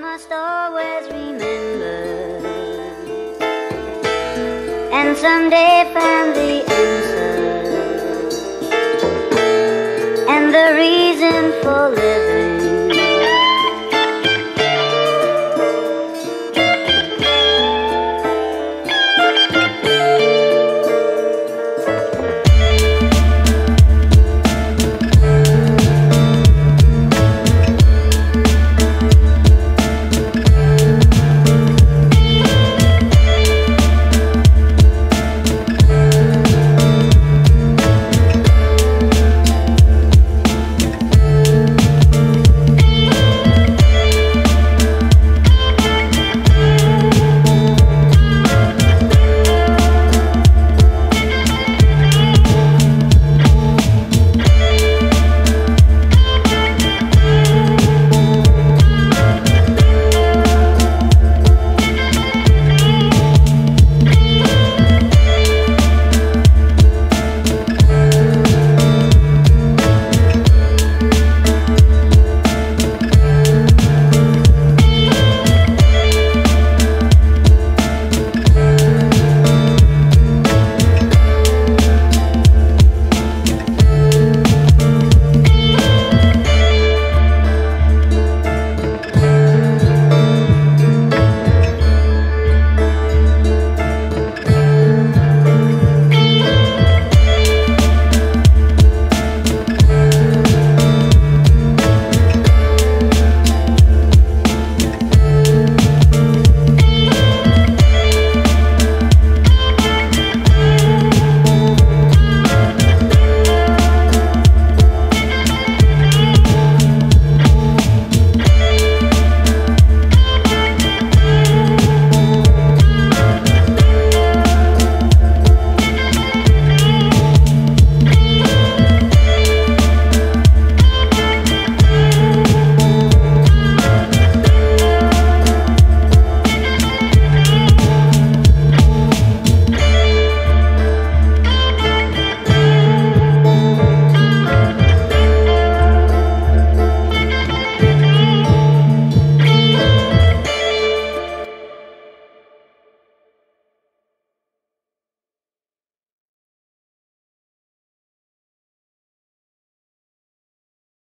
must always remember and someday find the answer and the reason for living.